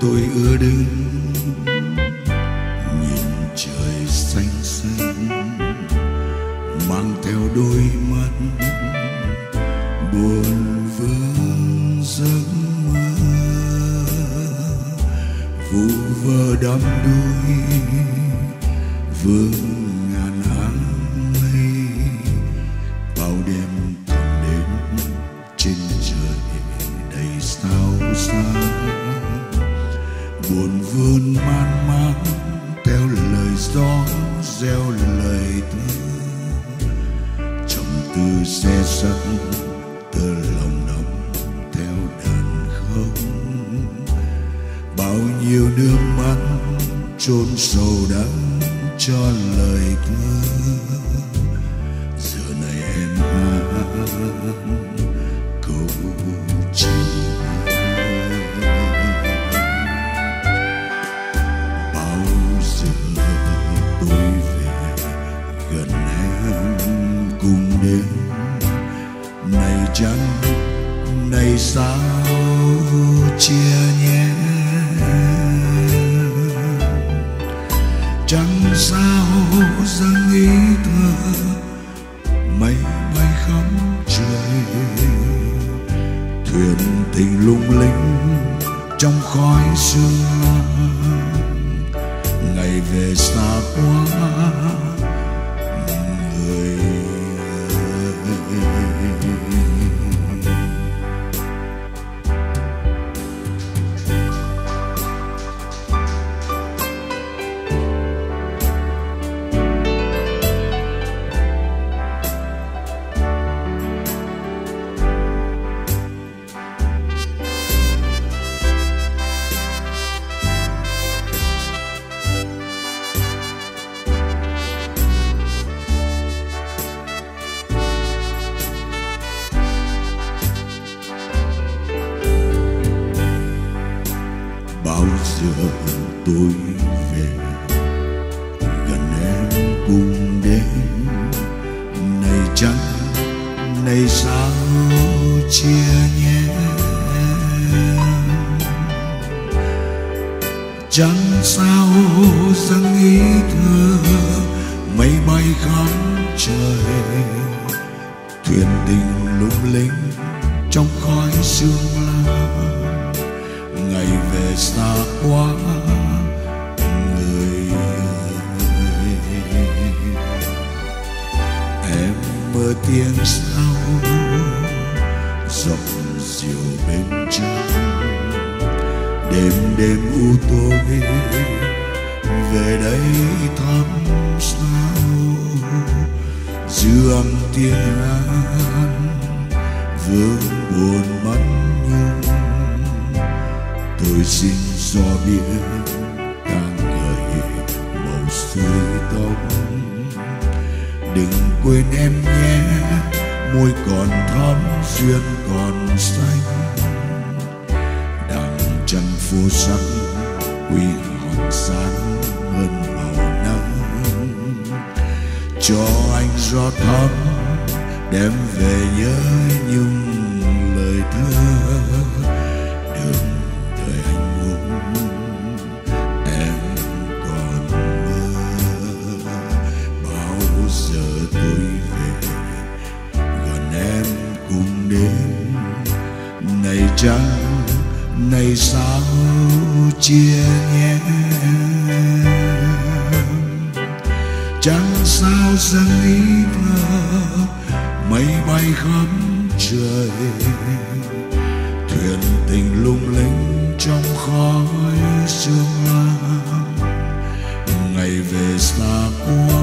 tôi ưa đứng nhìn trời xanh xanh, mang theo đôi mắt buồn vương giấc mơ. Vụ vơ đắm đuôi vương buồn vươn man mác theo lời gió, gieo lời thơ trong tư xe sắt tơ lòng đong theo đàn không. Bao nhiêu nước mắt chôn sầu đắng, cho lời thơ giờ này em hát, câu chia chân, này sao chia nhé? Chẳng sao dâng ý thơ, mây bay khắp trời. Thuyền tình lung linh trong khói sương ngày về xa quá, người giờ tôi về. Gần em cùng đến. Này trắng này sao chia nhé? Chẳng sao dâng ý thơ mây bay khắp trời? Thuyền tình lung linh trong khói sương la ngày về xa quá người em mơ tiếng sao giọng diều bên trong đêm đêm u tối về đây thăm sao dư âm tiếng hát vương buồn mắt như tôi xin gió biển đang ngời màu suối tóc. Đừng quên em nhé, môi còn thắm, duyên còn xanh. Đằng chân phố sắc quy hòn sáng hơn màu nắng cho anh gió thắm, đem về nhớ nhung đêm này trăng, này sao chia nhé? Chẳng sao dâng ý thơ, mây bay khắp trời? Thuyền tình lung linh trong khói sương lam ngày về xa quá